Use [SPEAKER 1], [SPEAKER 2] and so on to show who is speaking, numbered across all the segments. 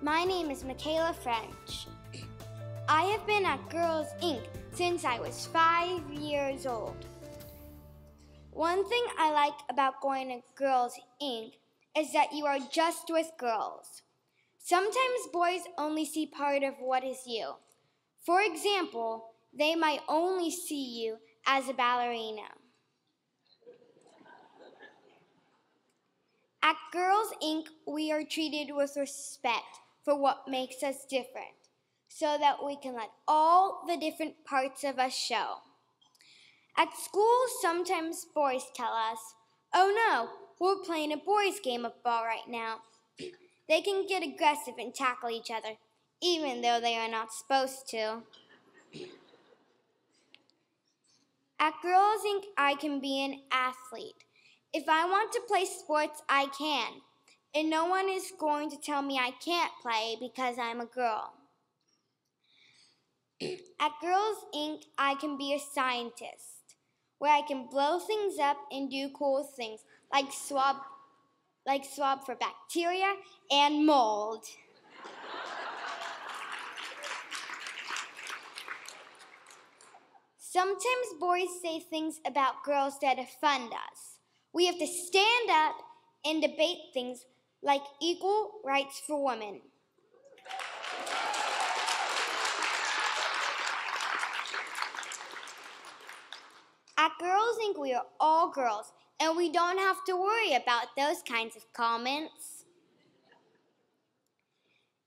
[SPEAKER 1] My name is Makayala French. I have been at Girls Inc. since I was five years old. One thing I like about going to Girls Inc. is that you are just with girls. Sometimes boys only see part of what is you. For example, they might only see you as a ballerina. At Girls Inc., we are treated with respect for what makes us different so that we can let all the different parts of us show. At school, sometimes boys tell us, oh no, we're playing a boys' game of ball right now. they can get aggressive and tackle each other, even though they are not supposed to. At Girls Inc., I can be an athlete. If I want to play sports, I can. And no one is going to tell me I can't play because I'm a girl. At Girls Inc., I can be a scientist, where I can blow things up and do cool things, like swab, like swab for bacteria and mold. Sometimes boys say things about girls that offend us. We have to stand up and debate things like equal rights for women. At Girls Inc., we are all girls, and we don't have to worry about those kinds of comments.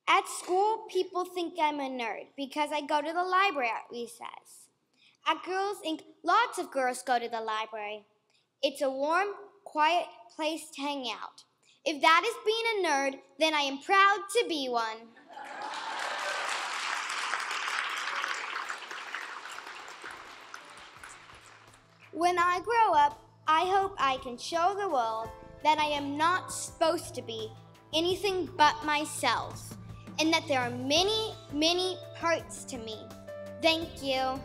[SPEAKER 1] At school, people think I'm a nerd because I go to the library at recess. At Girls Inc., lots of girls go to the library. It's a warm, quiet place to hang out. If that is being a nerd, then I am proud to be one. When I grow up, I hope I can show the world that I am not supposed to be anything but myself, and that there are many, many parts to me. Thank you.